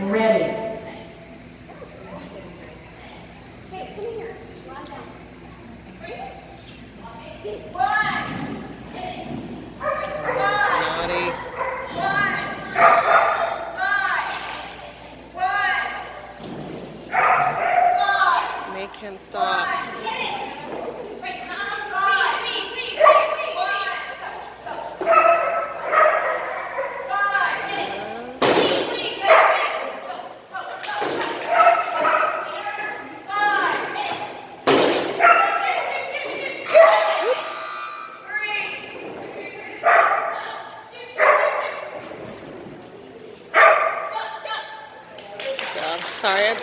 Ready. Make him stop. Sorry,